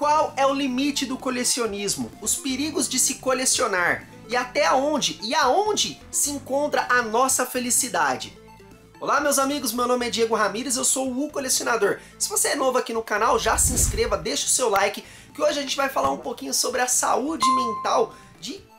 Qual é o limite do colecionismo? Os perigos de se colecionar e até onde e aonde se encontra a nossa felicidade? Olá meus amigos, meu nome é Diego Ramires, eu sou o Colecionador. Se você é novo aqui no canal, já se inscreva, deixa o seu like, que hoje a gente vai falar um pouquinho sobre a saúde mental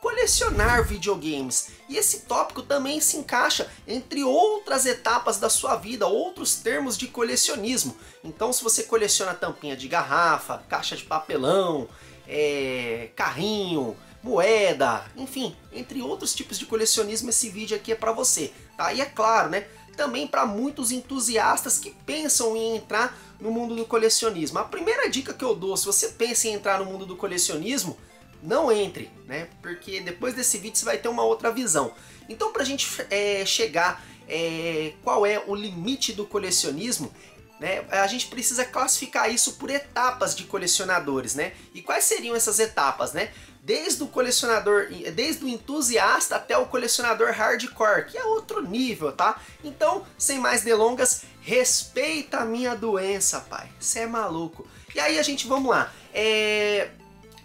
colecionar videogames. E esse tópico também se encaixa entre outras etapas da sua vida, outros termos de colecionismo. Então se você coleciona tampinha de garrafa, caixa de papelão, é, carrinho, moeda, enfim, entre outros tipos de colecionismo, esse vídeo aqui é para você, tá? E é claro, né, também para muitos entusiastas que pensam em entrar no mundo do colecionismo. A primeira dica que eu dou, se você pensa em entrar no mundo do colecionismo, não entre, né? Porque depois desse vídeo você vai ter uma outra visão. Então para a gente é, chegar é, qual é o limite do colecionismo, né? A gente precisa classificar isso por etapas de colecionadores, né? E quais seriam essas etapas, né? Desde o colecionador, desde o entusiasta até o colecionador hardcore, que é outro nível, tá? Então, sem mais delongas, respeita a minha doença, pai. Você é maluco. E aí a gente, vamos lá. É,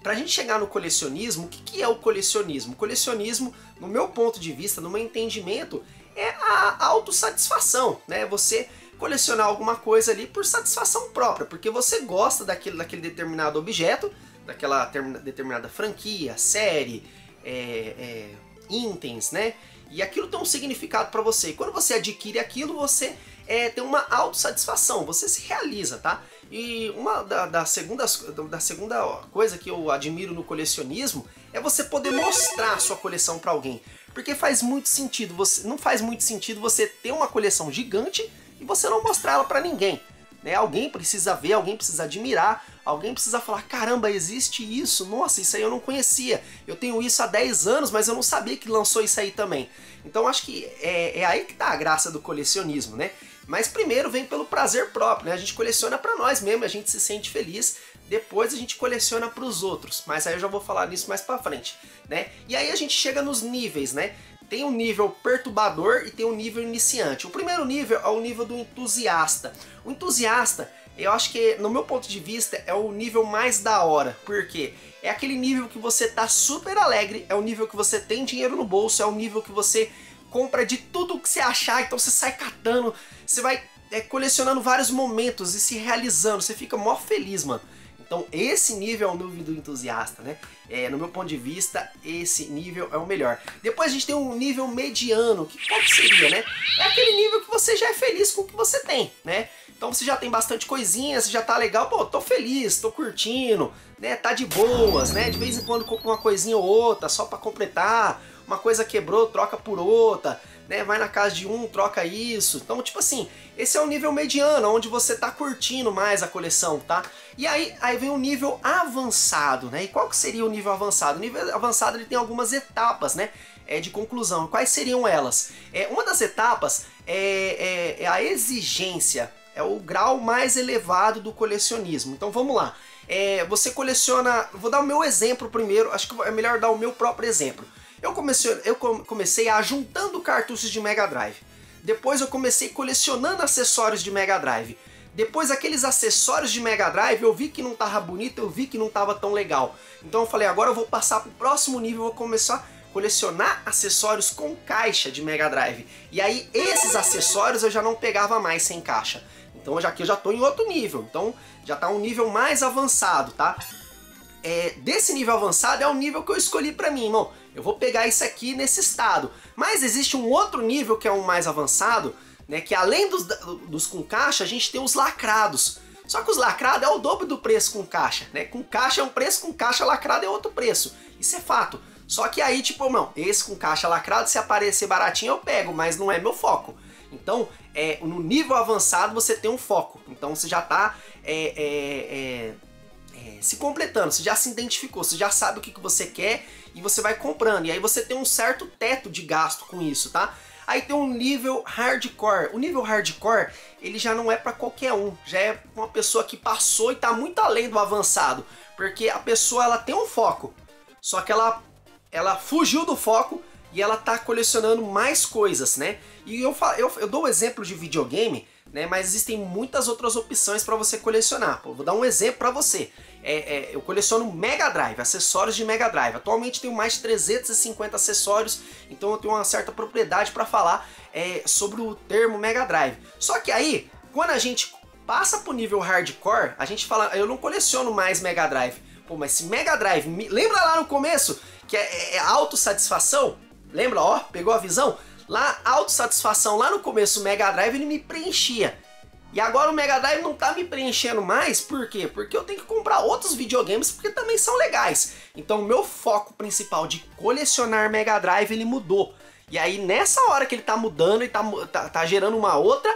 para a gente chegar no colecionismo, o que, que é o colecionismo? O colecionismo, no meu ponto de vista, no meu entendimento, é a autossatisfação, né? Você colecionar alguma coisa ali por satisfação própria, porque você gosta daquele, daquele determinado objeto, daquela determinada franquia, série, é, é, itens, né? E aquilo tem um significado para você. E quando você adquire aquilo, você é, tem uma autossatisfação, você se realiza, tá? E uma da, da, segunda, da segunda coisa que eu admiro no colecionismo é você poder mostrar sua coleção para alguém. Porque faz muito sentido, você não faz muito sentido você ter uma coleção gigante e você não mostrar ela para ninguém. Né? Alguém precisa ver, alguém precisa admirar, alguém precisa falar, caramba, existe isso, nossa, isso aí eu não conhecia. Eu tenho isso há 10 anos, mas eu não sabia que lançou isso aí também. Então acho que é, é aí que tá a graça do colecionismo, né? Mas primeiro vem pelo prazer próprio, né? A gente coleciona para nós mesmo, a gente se sente feliz. Depois a gente coleciona para os outros, mas aí eu já vou falar nisso mais para frente, né? E aí a gente chega nos níveis, né? Tem um nível perturbador e tem um nível iniciante. O primeiro nível é o nível do entusiasta. O entusiasta, eu acho que, no meu ponto de vista, é o nível mais da hora. Por quê? É aquele nível que você tá super alegre, é o nível que você tem dinheiro no bolso, é o nível que você compra de tudo que você achar, então você sai catando, você vai é, colecionando vários momentos e se realizando, você fica mó feliz, mano. Então esse nível é o nível do entusiasta, né? É, no meu ponto de vista, esse nível é o melhor. Depois a gente tem um nível mediano, que qual que seria, né? É aquele nível que você já é feliz com o que você tem, né? Então você já tem bastante coisinhas, você já tá legal, pô, tô feliz, tô curtindo, né? Tá de boas, né? De vez em quando compra uma coisinha ou outra só para completar uma coisa quebrou, troca por outra, né? Vai na casa de um, troca isso. Então, tipo assim, esse é o nível mediano, onde você tá curtindo mais a coleção, tá? E aí, aí vem o nível avançado, né? E qual que seria o nível avançado? O nível avançado ele tem algumas etapas, né? É, de conclusão. Quais seriam elas? É, uma das etapas é, é, é a exigência, é o grau mais elevado do colecionismo. Então vamos lá. É, você coleciona. Vou dar o meu exemplo primeiro, acho que é melhor dar o meu próprio exemplo. Eu comecei, eu comecei a juntando cartuchos de Mega Drive. Depois eu comecei colecionando acessórios de Mega Drive. Depois aqueles acessórios de Mega Drive eu vi que não tava bonito, eu vi que não tava tão legal. Então eu falei, agora eu vou passar pro próximo nível, vou começar a colecionar acessórios com caixa de Mega Drive. E aí esses acessórios eu já não pegava mais sem caixa. Então já aqui eu já tô em outro nível. Então já tá um nível mais avançado, tá? É, desse nível avançado é o nível que eu escolhi para mim, irmão. Eu vou pegar isso aqui nesse estado. Mas existe um outro nível que é um mais avançado, né? Que além dos, dos com caixa, a gente tem os lacrados. Só que os lacrados é o dobro do preço com caixa, né? Com caixa é um preço, com caixa lacrado é outro preço. Isso é fato. Só que aí, tipo, não, esse com caixa lacrado, se aparecer baratinho eu pego, mas não é meu foco. Então, é, no nível avançado você tem um foco. Então você já está é, é, é se completando, você já se identificou, você já sabe o que, que você quer e você vai comprando. E aí você tem um certo teto de gasto com isso, tá? Aí tem um nível hardcore. O nível hardcore, ele já não é para qualquer um. Já é uma pessoa que passou e tá muito além do avançado. Porque a pessoa, ela tem um foco. Só que ela, ela fugiu do foco e ela tá colecionando mais coisas, né? E eu, eu, eu dou o um exemplo de videogame, né? Mas existem muitas outras opções para você colecionar. Pô, vou dar um exemplo para você. é, é, eu coleciono Mega Drive, acessórios de Mega Drive. Atualmente tenho mais de 350 acessórios, então eu tenho uma certa propriedade para falar é, sobre o termo Mega Drive. Só que aí, quando a gente passa pro nível hardcore, a gente fala, eu não coleciono mais Mega Drive. Pô, mas se Mega Drive, lembra lá no começo que é, é, é autossatisfação? Lembra, ó, pegou a visão? Lá, autossatisfação, lá no começo o Mega Drive ele me preenchia. E agora o Mega Drive não tá me preenchendo mais, por quê? Porque eu tenho que comprar outros videogames porque também são legais. Então o meu foco principal de colecionar Mega Drive ele mudou. E aí nessa hora que ele tá mudando e tá, tá, tá gerando uma outra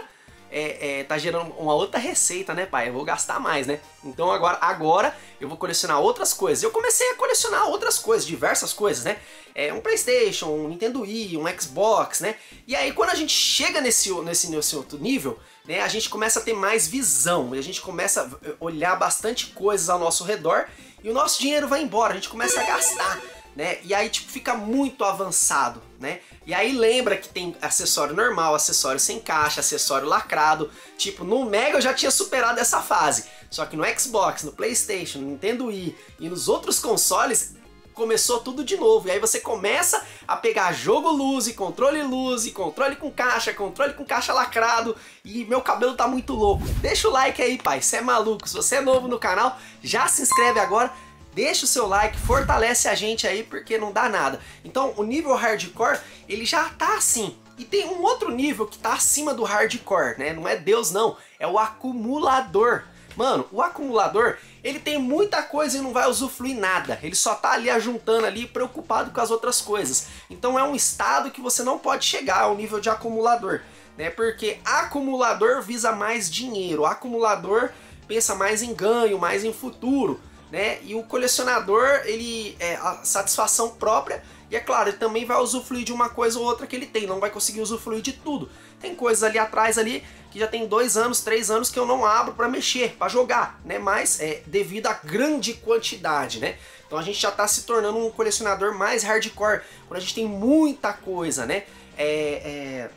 é, é, tá gerando uma outra receita, né, pai? Eu vou gastar mais, né? Então agora, agora eu vou colecionar outras coisas. Eu comecei a colecionar outras coisas, diversas coisas, né? É, um Playstation, um Nintendo Wii, um Xbox, né? E aí quando a gente chega nesse, nesse, nesse outro nível, né, a gente começa a ter mais visão, e a gente começa a olhar bastante coisas ao nosso redor, e o nosso dinheiro vai embora, a gente começa a gastar né? E aí, tipo, fica muito avançado, né? E aí lembra que tem acessório normal, acessório sem caixa, acessório lacrado. Tipo, no Mega eu já tinha superado essa fase. Só que no Xbox, no Playstation, no Nintendo Wii e nos outros consoles, começou tudo de novo. E aí você começa a pegar jogo luz, e controle luz, e controle com caixa, controle com caixa lacrado. E meu cabelo tá muito louco. Deixa o like aí, pai. Você é maluco. Se você é novo no canal, já se inscreve agora deixa o seu like, fortalece a gente aí porque não dá nada. Então o nível hardcore ele já tá assim. E tem um outro nível que tá acima do hardcore, né? Não é Deus não, é o acumulador. Mano, o acumulador, ele tem muita coisa e não vai usufruir nada. Ele só tá ali ajuntando ali, preocupado com as outras coisas. Então é um estado que você não pode chegar ao nível de acumulador, né? Porque acumulador visa mais dinheiro, acumulador pensa mais em ganho, mais em futuro né? E o colecionador, ele é a satisfação própria e é claro, ele também vai usufruir de uma coisa ou outra que ele tem, não vai conseguir usufruir de tudo. Tem coisas ali atrás ali que já tem dois anos, três anos que eu não abro para mexer, para jogar, né? Mas é devido à grande quantidade, né? Então a gente já está se tornando um colecionador mais hardcore, quando a gente tem muita coisa, né? É, é...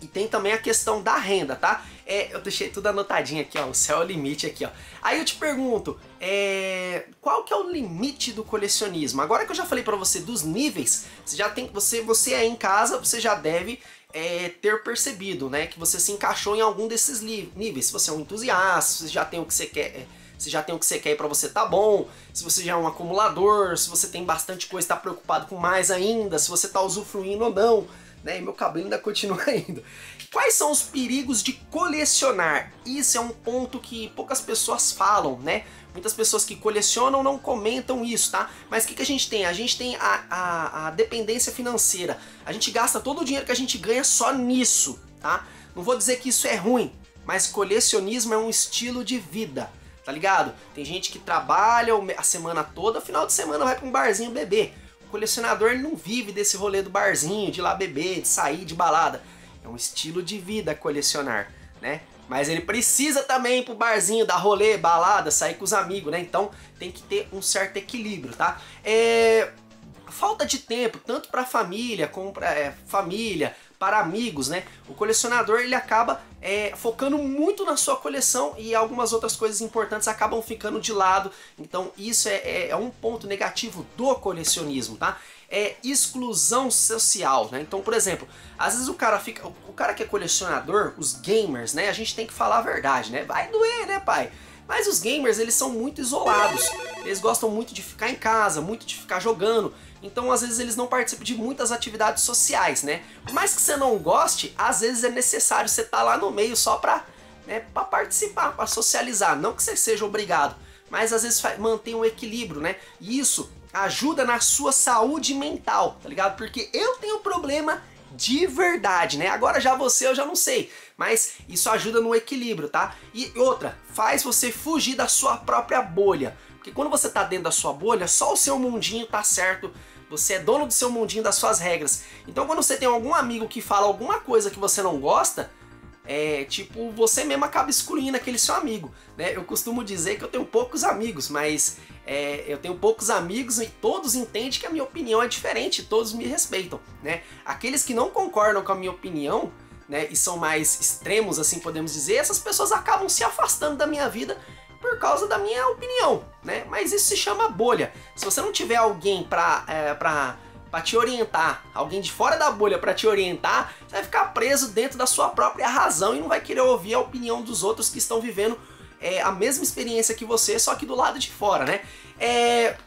E tem também a questão da renda, tá? É, eu deixei tudo anotadinho aqui, ó, o céu é o limite aqui, ó. Aí eu te pergunto, é, qual que é o limite do colecionismo? Agora que eu já falei para você dos níveis, você já tem, você, você aí em casa, você já deve é, ter percebido, né, que você se encaixou em algum desses níveis. Se você é um entusiasta, se você já tem o que você quer, é, se já tem o que você quer para você tá bom, se você já é um acumulador, se você tem bastante coisa, está preocupado com mais ainda, se você está usufruindo ou não né? E meu cabelo ainda continua indo. Quais são os perigos de colecionar? Isso é um ponto que poucas pessoas falam, né? Muitas pessoas que colecionam não comentam isso, tá? Mas o que, que a gente tem? A gente tem a, a, a dependência financeira. A gente gasta todo o dinheiro que a gente ganha só nisso, tá? Não vou dizer que isso é ruim, mas colecionismo é um estilo de vida, tá ligado? Tem gente que trabalha a semana toda, final de semana vai para um barzinho beber colecionador ele não vive desse rolê do barzinho, de ir lá beber, de sair de balada. É um estilo de vida colecionar, né? Mas ele precisa também ir pro barzinho, dar rolê, balada, sair com os amigos, né? Então tem que ter um certo equilíbrio, tá? É... Falta de tempo, tanto para família como para é, família, para amigos, né? O colecionador ele acaba é, focando muito na sua coleção e algumas outras coisas importantes acabam ficando de lado. Então isso é, é, é um ponto negativo do colecionismo, tá? É exclusão social, né? Então, por exemplo, às vezes o cara fica, o cara que é colecionador, os gamers, né? A gente tem que falar a verdade, né? Vai doer, né, pai? Mas os gamers, eles são muito isolados. Eles gostam muito de ficar em casa, muito de ficar jogando. Então, às vezes, eles não participam de muitas atividades sociais, né? Por mais que você não goste, às vezes é necessário você estar tá lá no meio só pra, né, pra participar, pra socializar. Não que você seja obrigado, mas às vezes mantém um equilíbrio, né? E isso ajuda na sua saúde mental, tá ligado? Porque eu tenho problema de verdade, né? Agora já você eu já não sei, mas isso ajuda no equilíbrio, tá? E outra, faz você fugir da sua própria bolha. Porque quando você tá dentro da sua bolha, só o seu mundinho tá certo você é dono do seu mundinho, das suas regras. Então quando você tem algum amigo que fala alguma coisa que você não gosta, é tipo, você mesmo acaba excluindo aquele seu amigo, né? Eu costumo dizer que eu tenho poucos amigos, mas é, eu tenho poucos amigos e todos entendem que a minha opinião é diferente, todos me respeitam, né? Aqueles que não concordam com a minha opinião, né, e são mais extremos, assim podemos dizer, essas pessoas acabam se afastando da minha vida por causa da minha opinião, né? Mas isso se chama bolha. Se você não tiver alguém pra, é, pra, pra te orientar, alguém de fora da bolha para te orientar, você vai ficar preso dentro da sua própria razão e não vai querer ouvir a opinião dos outros que estão vivendo é, a mesma experiência que você, só que do lado de fora, né? É,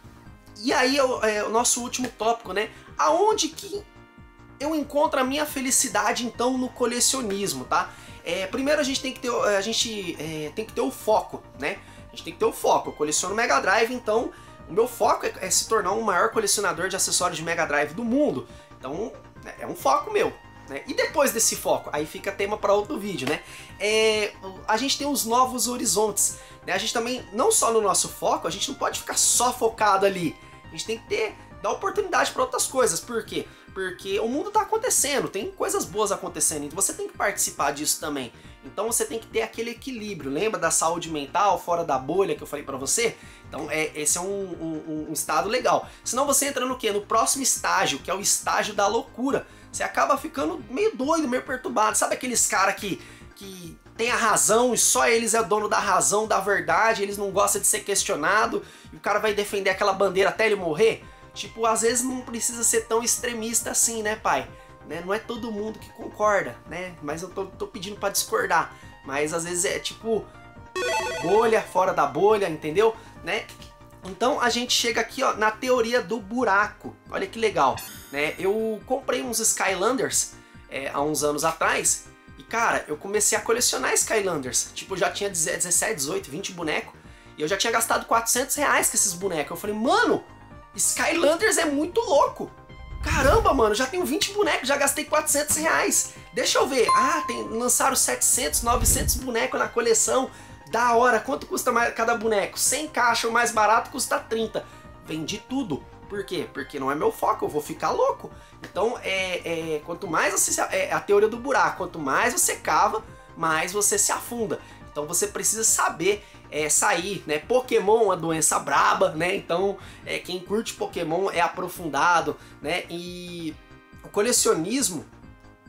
e aí é, o nosso último tópico, né? Aonde que eu encontro a minha felicidade então no colecionismo, tá? É, primeiro a gente tem que ter, a gente, é, tem que ter o foco, né? A gente tem que ter o foco. Eu coleciono Mega Drive, então o meu foco é, é se tornar o maior colecionador de acessórios de Mega Drive do mundo. Então é, é um foco meu. Né? E depois desse foco, aí fica tema para outro vídeo, né? É, a gente tem os novos horizontes. Né? A gente também, não só no nosso foco, a gente não pode ficar só focado ali. A gente tem que ter, dar oportunidade para outras coisas. Por quê? porque o mundo está acontecendo, tem coisas boas acontecendo, então você tem que participar disso também. Então você tem que ter aquele equilíbrio. Lembra da saúde mental fora da bolha que eu falei para você? Então é, esse é um, um, um, estado legal. Senão você entra no que? No próximo estágio, que é o estágio da loucura. Você acaba ficando meio doido, meio perturbado. Sabe aqueles caras que, que tem a razão e só eles é dono da razão, da verdade, eles não gostam de ser questionado e o cara vai defender aquela bandeira até ele morrer? Tipo, às vezes não precisa ser tão extremista assim, né, pai? Né? Não é todo mundo que concorda, né? Mas eu tô, tô pedindo para discordar. Mas às vezes é tipo bolha fora da bolha, entendeu? Né? Então a gente chega aqui ó, na teoria do buraco. Olha que legal. Né? Eu comprei uns Skylanders é, há uns anos atrás. E cara, eu comecei a colecionar Skylanders. Tipo, eu já tinha 17, 18, 20 bonecos. E eu já tinha gastado 400 reais com esses bonecos. Eu falei, mano, Skylanders é muito louco. Caramba, mano, já tenho 20 bonecos, já gastei 400 reais. Deixa eu ver. Ah, tem, lançaram 700, 900 bonecos na coleção. Da hora, quanto custa mais, cada boneco? 100 caixa, o mais barato custa 30. Vendi tudo. Por quê? Porque não é meu foco, eu vou ficar louco. Então, é, é quanto mais você... É a teoria do buraco. Quanto mais você cava, mais você se afunda. Então você precisa saber é, sair, né? Pokémon é uma doença braba, né? Então, é, quem curte Pokémon é aprofundado, né? E o colecionismo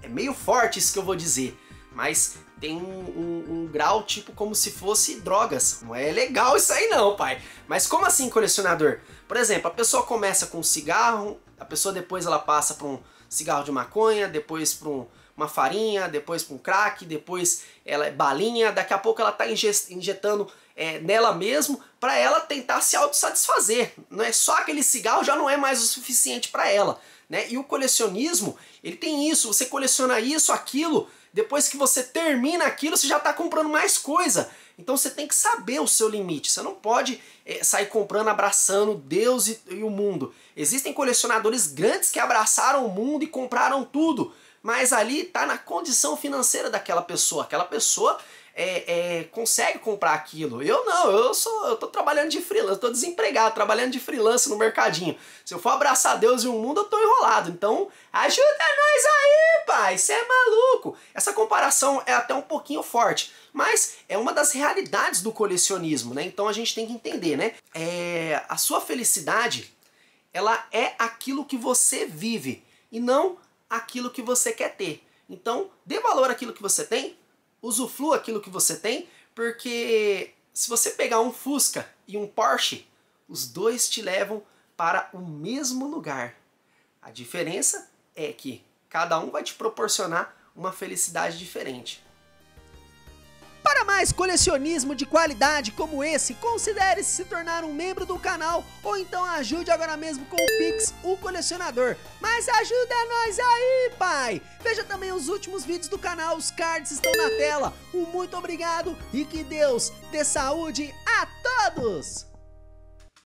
é meio forte isso que eu vou dizer, mas tem um, um, um, grau tipo como se fosse drogas. Não é legal isso aí não, pai. Mas como assim colecionador? Por exemplo, a pessoa começa com um cigarro, a pessoa depois ela passa para um cigarro de maconha, depois para um uma farinha, depois para um crack, depois ela é balinha, daqui a pouco ela está injetando é, nela mesmo para ela tentar se autossatisfazer. Não é só aquele cigarro já não é mais o suficiente para ela. Né? E o colecionismo, ele tem isso, você coleciona isso, aquilo, depois que você termina aquilo, você já está comprando mais coisa. Então você tem que saber o seu limite. Você não pode é, sair comprando, abraçando Deus e, e o mundo. Existem colecionadores grandes que abraçaram o mundo e compraram tudo mas ali está na condição financeira daquela pessoa. Aquela pessoa é, é, consegue comprar aquilo. Eu não, eu sou, eu tô trabalhando de freelance, eu tô desempregado, trabalhando de freelance no mercadinho. Se eu for abraçar Deus e o mundo, eu tô enrolado. Então, ajuda nós aí, pai, você é maluco. Essa comparação é até um pouquinho forte, mas é uma das realidades do colecionismo, né? Então a gente tem que entender, né? É, a sua felicidade, ela é aquilo que você vive e não aquilo que você quer ter. Então, dê valor àquilo que você tem, usufrua aquilo que você tem, porque se você pegar um Fusca e um Porsche, os dois te levam para o mesmo lugar. A diferença é que cada um vai te proporcionar uma felicidade diferente. Para mais colecionismo de qualidade como esse, considere se tornar um membro do canal ou então ajude agora mesmo com o Pix, o colecionador. Mas ajuda nós aí, pai! Veja também os últimos vídeos do canal, os cards estão na tela. Um muito obrigado e que Deus dê saúde a todos!